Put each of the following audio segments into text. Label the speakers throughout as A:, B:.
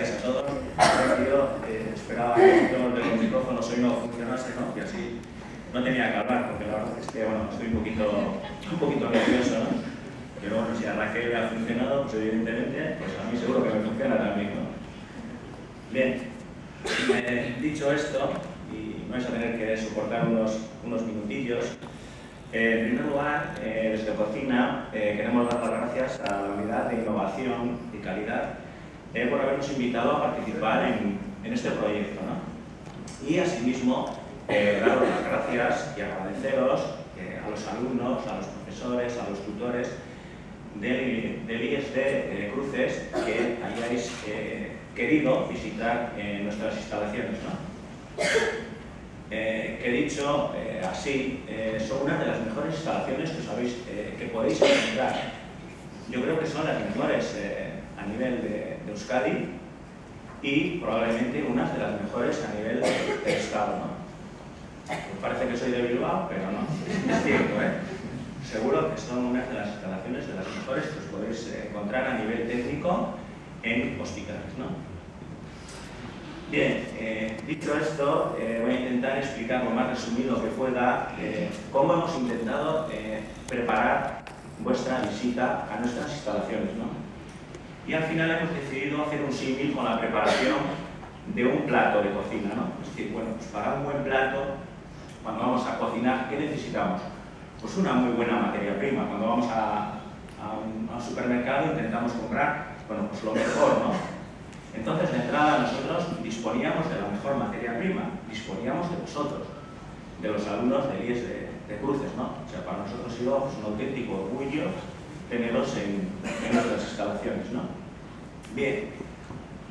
A: días a todos. Yo eh, esperaba que todos de los micrófonos hoy no funcionase, ¿no? Y así no tenía que hablar, porque la verdad es que bueno, estoy un poquito, un poquito nervioso, ¿no? Pero bueno, si a Raquel ha funcionado, pues evidentemente, pues a mí seguro que me funciona también, ¿no? Bien, eh, dicho esto, y vais a tener que soportar unos, unos minutillos, eh, en primer lugar, eh, desde Cocina eh, queremos dar las gracias a la unidad de innovación y calidad por habernos invitado a participar en, este proyecto. Y asimismo, daros las gracias y agradeceros a los alumnos, a los profesores, a los tutores del, del ISD Cruces que hayáis querido visitar nuestras instalaciones. Eh, que dicho eh, así, eh, son una de las mejores instalaciones que podéis encontrar. Yo creo que son las mejores a nivel de, Euskadi y probablemente unas de las mejores a nivel de, Estado. ¿no? parece que soy de Bilbao, pero no, es cierto. Seguro que son unas de las instalaciones de las mejores que os podéis encontrar a nivel técnico en hospitales. ¿no? Bien, eh, dicho esto, eh, voy a intentar explicar lo más resumido que pueda eh, cómo hemos intentado preparar vuestra visita a nuestras instalaciones. ¿no? Y al final hemos decidido hacer un símil con la preparación de un plato de cocina. ¿no? Es decir, bueno, pues para un buen plato, cuando vamos a cocinar, ¿qué necesitamos? Pues una muy buena materia prima. Cuando vamos a, un, supermercado intentamos comprar, bueno, pues lo mejor, ¿no? Entonces, de entrada, nosotros disponíamos de la mejor materia prima, disponíamos de vosotros, de los alumnos de IES de, Cruces, ¿no? O sea, para nosotros ha sido pues, un auténtico orgullo teneros en, nuestras instalaciones, ¿no? Bien,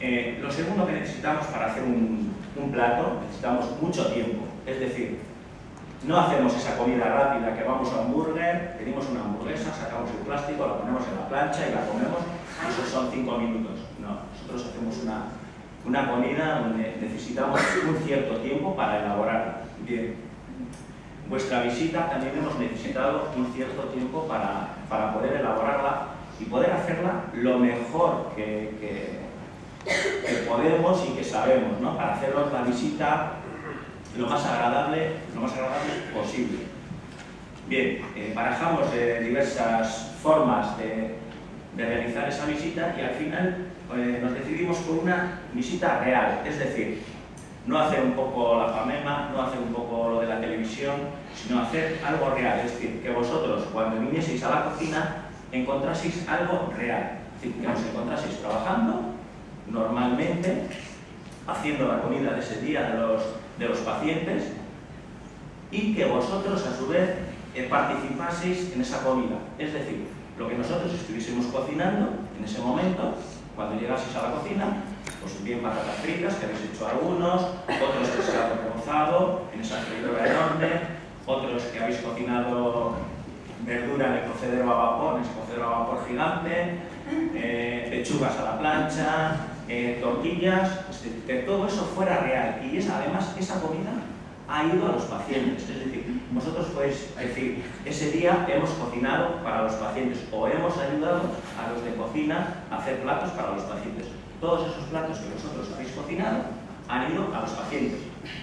A: eh, lo segundo que necesitamos para hacer un, plato, necesitamos mucho tiempo, es decir, no hacemos esa comida rápida que vamos a un burger, pedimos una hamburguesa, sacamos el plástico, la ponemos en la plancha y la comemos, esos son cinco minutos. No, nosotros hacemos una, una comida donde necesitamos un cierto tiempo para elaborarla. Bien, vuestra visita también hemos necesitado un cierto tiempo para, para poder elaborarla y poder hacerla lo mejor que, que, podemos y que sabemos, ¿no? para haceros la visita lo más agradable, lo más agradable posible. Bien, eh, barajamos diversas formas de, de realizar esa visita y al final eh, nos decidimos por una visita real, es decir, no hacer un poco la famema, no hacer un poco lo de la televisión, sino hacer algo real, es decir, que vosotros cuando vinieseis a la cocina encontraseis algo real, es decir, que os encontraseis trabajando normalmente, haciendo la comida de ese día de los, de los pacientes y que vosotros a su vez eh, participaseis en esa comida, es decir, lo que nosotros estuviésemos cocinando en ese momento cuando llegaseis a la cocina, pues bien patatas fritas, que habéis hecho algunos, otros que se han remozado en esa freidora enorme, otros que habéis cocinado verdura en el a vapor, en cocedero a vapor gigante, eh, pechugas a la plancha, eh, tortillas, que todo eso fuera real. Y esa, además esa comida ha ido a los pacientes. Es decir, vosotros podéis decir, ese día hemos cocinado para los pacientes o hemos ayudado a los de cocina a hacer platos para los pacientes. Todos esos platos que vosotros habéis cocinado han ido a los pacientes.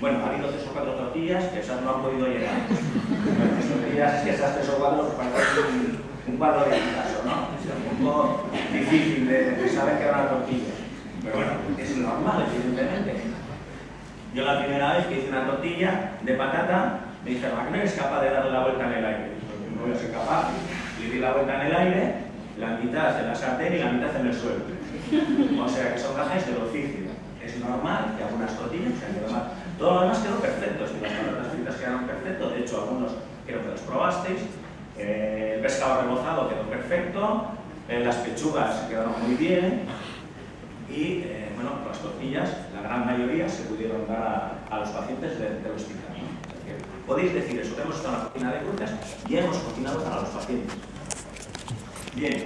A: Bueno, ha habido tres o cuatro tortillas que esas no han podido llegar. Bueno, tortillas es que esas tres o cuatro parecen un, cuadro de Picasso, ¿no? Es un poco difícil de, saber que era una tortilla. Pero bueno, es normal, evidentemente. Yo la primera vez que hice una tortilla de patata, me dijeron, ¿a qué no eres capaz de darle la vuelta en el aire? Yo no voy a ser capaz. Le di la vuelta en el aire, la mitad en la sartén y la mitad en el suelo. O sea que son gajes del oficio. Normal que algunas se han mal. Todo lo demás quedó perfecto. Si las patatas fritas quedaron perfecto, de hecho algunos creo que los probasteis. Eh, el pescado rebozado quedó perfecto, eh, las pechugas quedaron muy bien y eh, bueno, las tortillas gran mayoría se pudieron dar a, los pacientes del hospital. Podéis decir eso, hemos estado en la cocina de cruces y hemos cocinado para los pacientes. Bien,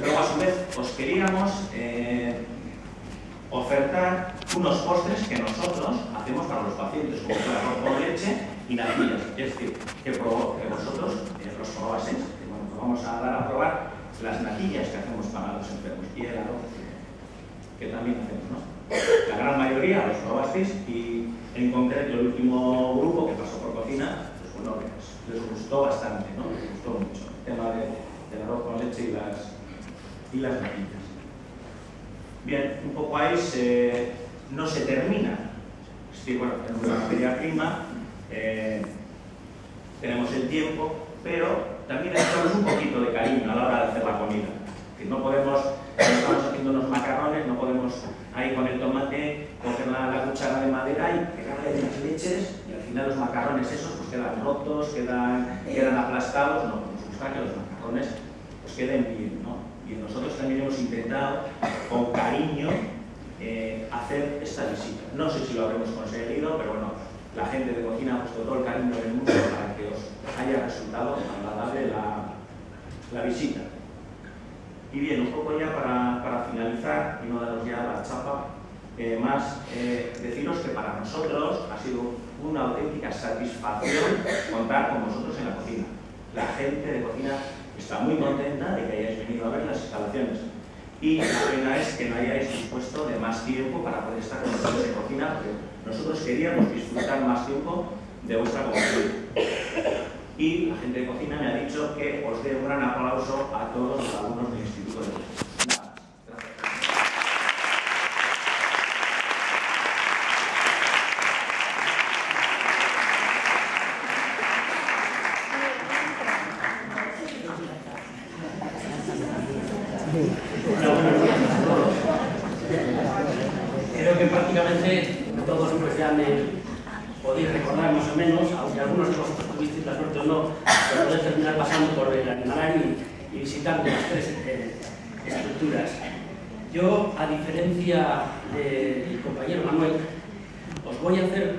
A: luego a su vez os queríamos eh, ofertar unos postres que nosotros hacemos para los pacientes, como el arroz con leche y natillas. Es decir, que, vosotros eh, los probaseis, vamos a dar a probar las natillas que hacemos para los enfermos y el arroz que también hacemos. ¿no? La gran mayoría los probasteis y en concreto el último grupo que pasó por cocina, pues bueno, les, gustó bastante, ¿no? les gustó mucho el tema de, del arroz con leche y las, y las natillas. Bien, un poco ahí no se termina. Es decir, bueno, tenemos la materia prima, eh, tenemos el tiempo, pero también necesitamos un poquito de cariño a la hora de hacer la comida. Que no podemos, estamos haciendo unos macarrones, no podemos ahí con el tomate coger la, la cuchara de madera y pegarle las leches y al final los macarrones esos pues quedan rotos, quedan, quedan aplastados. No, nos gusta que los macarrones pues queden bien, ¿no? Y nosotros también hemos intentado con cariño eh, hacer esta visita. No sé si lo habremos conseguido, pero bueno, la gente de cocina ha puesto todo el cariño del mundo para que os haya resultado agradable la, la visita. Y bien, un poco ya para, para finalizar y no daros ya la chapa, eh, más eh, deciros que para nosotros ha sido una auténtica satisfacción contar con vosotros en la cocina. La gente de cocina está muy contenta de que hayáis venido a ver las instalaciones. Y la pena es que no hayáis dispuesto de más tiempo para poder estar con nosotros en cocina, porque nosotros queríamos disfrutar más tiempo de vuestra cocina. Y la gente de cocina me ha dicho que os dé un gran aplauso a todos los alumnos del Instituto de Cocina.
B: Creo que prácticamente todos pues ya me podéis recordar más o menos, aunque algunos de vosotros tuvisteis la suerte o no, de poder terminar pasando por el animalario y, y visitando las tres eh, estructuras. Yo, a diferencia del compañero Manuel, os voy a hacer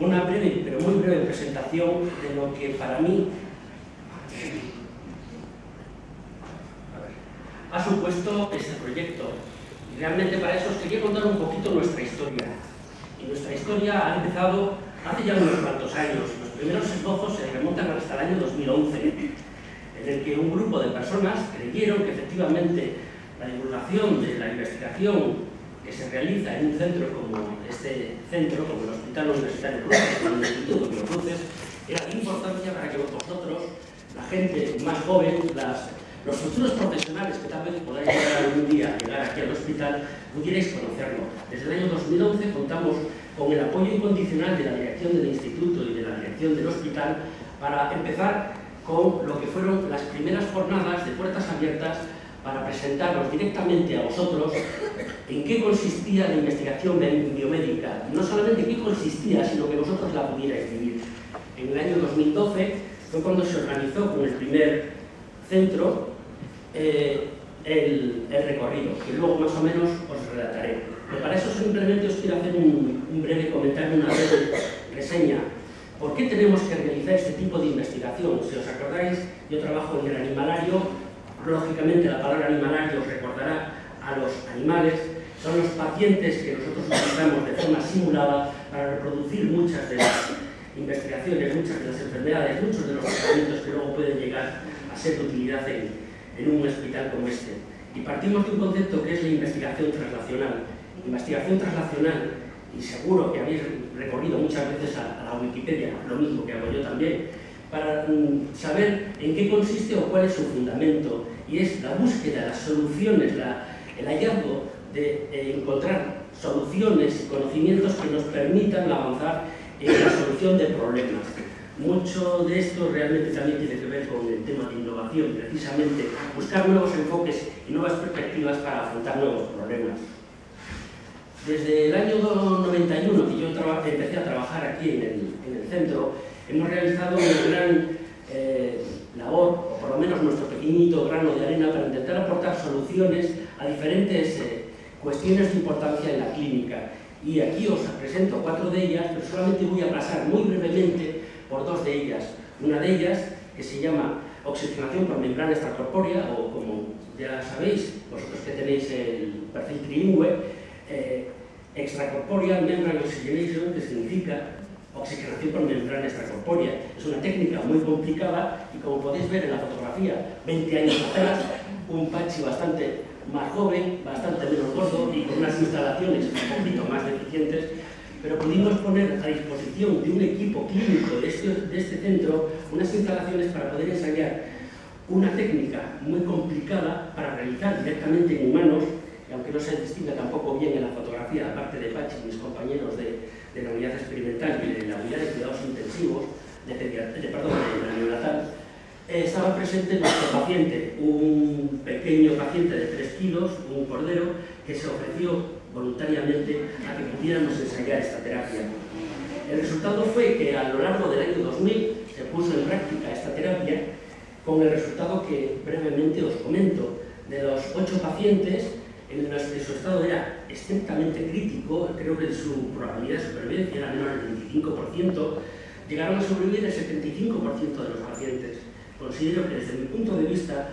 B: una breve, pero muy breve presentación de lo que para mí ha supuesto este proyecto. Y realmente para eso os quería contar un poquito nuestra historia. Y nuestra historia ha empezado hace ya unos cuantos años. Los primeros esbozos se remontan hasta el año 2011, en el que un grupo de personas creyeron que efectivamente la divulgación de la investigación que se realiza en un centro como este centro, como el Hospital Universitario Cruces, como el Instituto de Cruces, era de importancia para que vosotros, la gente más joven, las los futuros profesionales que tal vez podáis llegar algún día a llegar aquí al hospital, pudierais conocerlo. Desde el año 2011 contamos con el apoyo incondicional de la dirección del instituto y de la dirección del hospital para empezar con lo que fueron las primeras jornadas de puertas abiertas para presentaros directamente a vosotros en qué consistía la investigación biomédica. No solamente en qué consistía, sino que vosotros la pudierais vivir. En el año 2012 fue cuando se organizó con el primer centro eh, el, el, recorrido, que luego más o menos os relataré. Pero para eso simplemente os quiero hacer un, un breve comentario, una breve reseña. ¿Por qué tenemos que realizar este tipo de investigación? Si os acordáis, yo trabajo en el animalario, lógicamente la palabra animalario os recordará a los animales, son los pacientes que nosotros utilizamos de forma simulada para reproducir muchas de las investigaciones, muchas de las enfermedades, muchos de los tratamientos que luego pueden llegar a ser de utilidad en, en un hospital como este. Y partimos de un concepto que es la investigación translacional. Investigación translacional, y seguro que habéis recorrido muchas veces a, a la Wikipedia, lo mismo que hago yo también, para mm, saber en qué consiste o cuál es su fundamento. Y es la búsqueda, las soluciones, el hallazgo de eh, encontrar soluciones y conocimientos que nos permitan avanzar en la solución de problemas. Mucho de esto realmente también tiene que ver con el tema de innovación, precisamente buscar nuevos enfoques y nuevas perspectivas para afrontar nuevos problemas. Desde el año 91 que yo empecé a trabajar aquí en el, en el centro, hemos realizado una gran eh, labor, o por lo menos nuestro pequeñito grano de arena, para intentar aportar soluciones a diferentes eh, cuestiones de importancia en la clínica. Y aquí os presento cuatro de ellas, pero solamente voy a pasar muy brevemente por dos de ellas. Una de ellas, que se llama oxigenación por membrana extracorpórea, o como ya sabéis, vosotros que tenéis el perfil trilingüe, eh, extracorpórea membrane oxygenation, que significa oxigenación por membrana extracorpórea. Es una técnica muy complicada y como podéis ver en la fotografía, 20 años atrás, un pachi bastante más joven, bastante menos gordo y con unas instalaciones un poquito más deficientes, pero pudimos poner a disposición de un equipo clínico de este, de este centro unas instalaciones para poder ensayar una técnica muy complicada para realizar directamente en humanos, aunque no se distingue tampoco bien en la fotografía, aparte de Pachi y mis compañeros de, la unidad experimental y de la unidad de cuidados intensivos, de, de, de la neonatal, eh, estaba presente nuestro paciente, un pequeño paciente de 3 kilos, un cordero, que se ofreció voluntariamente a que pudiéramos ensayar esta terapia. El resultado fue que a lo largo del año 2000 se puso en práctica esta terapia con el resultado que brevemente os comento. De los ocho pacientes, en que su estado era estrictamente crítico, creo que su probabilidad de supervivencia era menor del 25%, llegaron a sobrevivir el 75% de los pacientes. Considero que desde mi punto de vista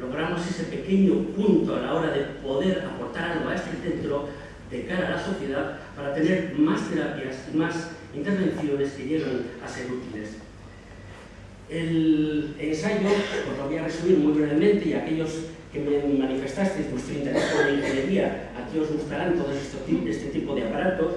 B: logramos ese pequeño punto a la hora de poder aportar algo a este centro de cara a la sociedad para tener más terapias y más intervenciones que lleguen a ser útiles. El ensayo, os lo voy a resumir muy brevemente y aquellos que me manifestasteis vuestro interés por la ingeniería, aquí os gustarán todos este, este tipo de aparatos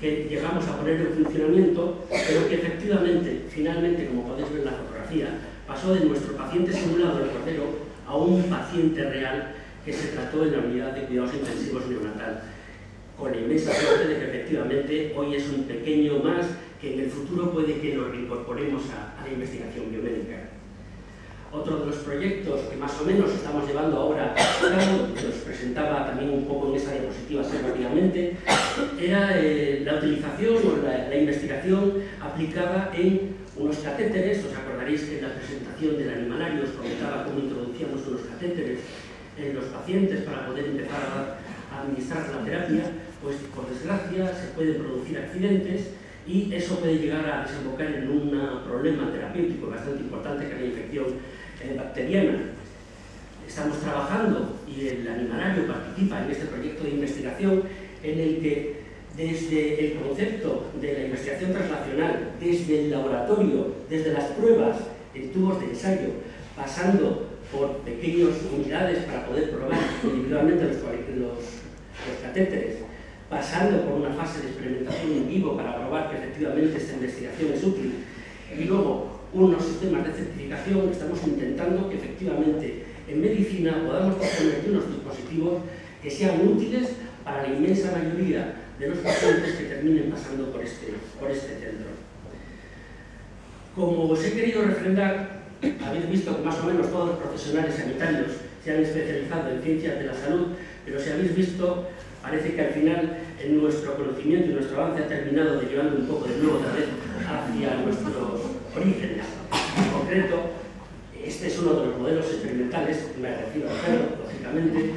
B: que llegamos a poner en funcionamiento, pero que efectivamente, finalmente, como podéis ver en la fotografía, pasó de nuestro paciente simulado de cordero a un paciente real que se trató en la unidad de cuidados intensivos neonatal, con la inmensa suerte de que efectivamente hoy es un pequeño más que en el futuro puede que lo reincorporemos a, a la investigación biomédica. Otro de los proyectos que más o menos estamos llevando ahora que os presentaba también un poco en esa diapositiva así rápidamente, era eh, la utilización o la, la, investigación aplicada en unos catéteres. Os acordaréis que en la presentación del animalario os comentaba cómo introducíamos unos catéteres en los pacientes para poder empezar a, a administrar la terapia. Pues por desgracia se pueden producir accidentes y eso puede llegar a desembocar en un problema terapéutico bastante importante que es la infección eh, bacteriana. Estamos trabajando y el animalario participa en este proyecto de investigación en el que desde el concepto de la investigación translacional, desde el laboratorio, desde las pruebas en tubos de ensayo, pasando por pequeñas unidades para poder probar individualmente los, los, los catéteres, pasando por una fase de experimentación en vivo para probar que efectivamente esta investigación es útil, y luego unos sistemas de certificación, estamos intentando que efectivamente en medicina podamos disponer de unos dispositivos que sean útiles para la inmensa mayoría de los pacientes que terminen pasando por este, por este centro. Como os he querido refrendar, habéis visto que más o menos todos los profesionales sanitarios se han especializado en ciencias de la salud, pero si habéis visto, parece que al final en nuestro conocimiento y nuestro avance ha terminado derivando un poco de nuevo otra vez hacia nuestros orígenes. En concreto, este es uno de los modelos experimentales, me refiero a perro, lógicamente,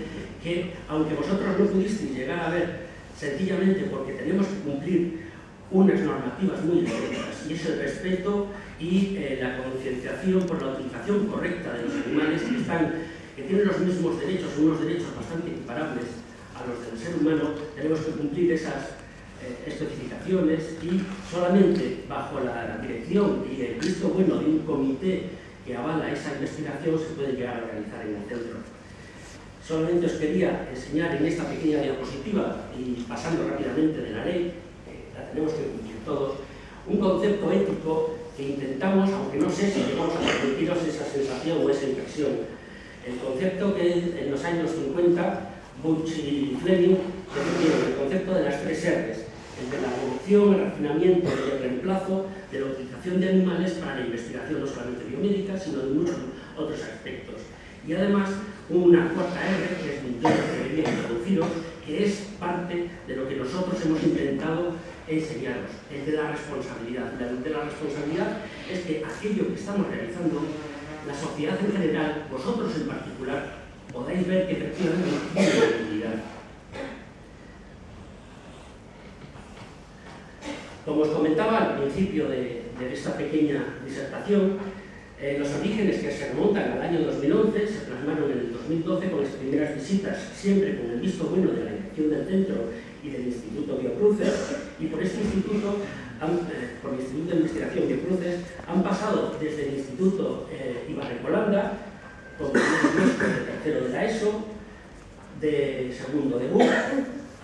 B: que aunque vosotros no pudisteis llegar a ver sencillamente porque tenemos que cumplir unas normativas muy estrictas, y es el respeto y eh, la concienciación por la utilización correcta de los animales que, están, que tienen los mismos derechos, unos derechos bastante equiparables a los del ser humano, tenemos que cumplir esas eh, especificaciones y solamente bajo la dirección y el visto bueno de un comité que avala esa investigación se puede llegar a realizar en el centro. Solamente os quería enseñar en esta pequeña diapositiva y pasando rápidamente de la ley, que la tenemos que cumplir todos, un concepto ético que intentamos, aunque no sé si llegamos a transmitiros esa sensación o esa impresión, el concepto que en los años 50 Butch y Fleming definieron el concepto de las tres R's, el de la producción, el refinamiento y el reemplazo de la utilización de animales para la investigación no solamente biomédica, sino de muchos otros aspectos. Y además una cuarta R, que es mi que quería introduciros, que es parte de lo que nosotros hemos intentado enseñaros, el de la responsabilidad. El de la responsabilidad es que aquello que estamos realizando, la sociedad en general, vosotros en particular, podáis ver que efectivamente tiene utilidad. Como os comentaba al principio de, esta pequeña disertación, eh, los orígenes que se remontan al año 2011 se plasmaron en el 2012 con las primeras visitas, siempre con el visto bueno de la dirección del centro y del Instituto Biocruces, y por este instituto, eh, por el Instituto de Investigación Biocruces, han pasado desde el Instituto eh, Ibarrecolanda, de tercero de la ESO, de segundo debut.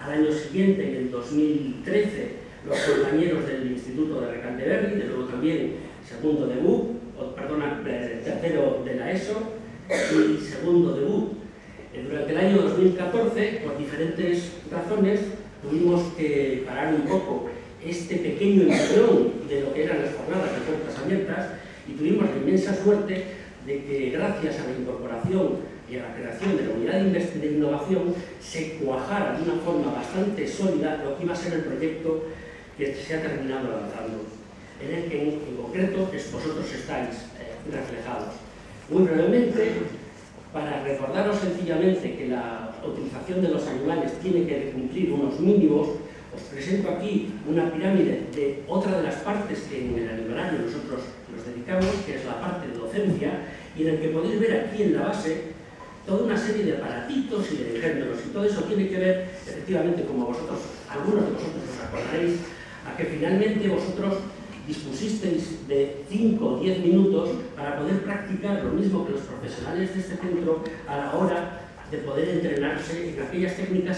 B: Al año siguiente, en el 2013, los compañeros del Instituto de Recanteberri, de luego también segundo debut, o, perdona, eh, tercero de la ESO y segundo debut. Eh, durante el año 2014, por diferentes razones, tuvimos que parar un poco este pequeño embrión de lo que eran las jornadas de puertas abiertas y tuvimos la inmensa suerte de que gracias a la incorporación y a la creación de la unidad de innovación se cuajara de una forma bastante sólida lo que iba a ser el proyecto que se ha terminado lanzando, en el que en, concreto vosotros estáis eh, reflejados. Muy brevemente, para recordaros sencillamente que la utilización de los animales tiene que cumplir unos mínimos, os presento aquí una pirámide de otra de las partes que en el animalario nosotros nos dedicamos, que es la parte de docencia, y en el que podéis ver aquí en la base toda una serie de aparatitos y de ejemplos, y todo eso tiene que ver, efectivamente, como vosotros, algunos de vosotros os acordaréis, a que finalmente vosotros dispusisteis de 5 o 10 minutos para poder practicar lo mismo que los profesionales de este centro a la hora de poder entrenarse en aquellas técnicas